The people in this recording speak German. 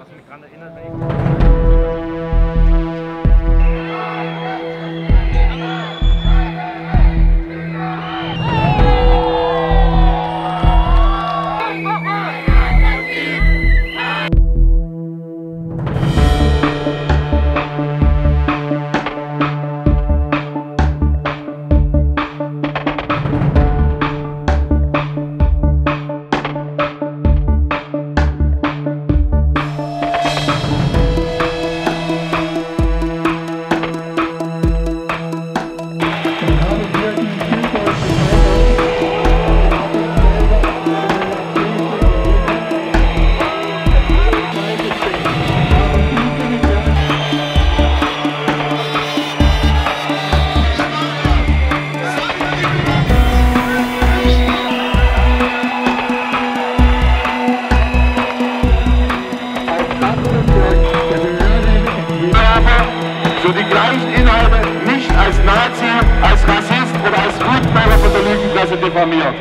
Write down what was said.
Was mich gerade erinnert, wenn ich für die gleichen Inhalte nicht als Nazi, als Rassist oder als Gutmänner von der Lügenpresse diffamiert.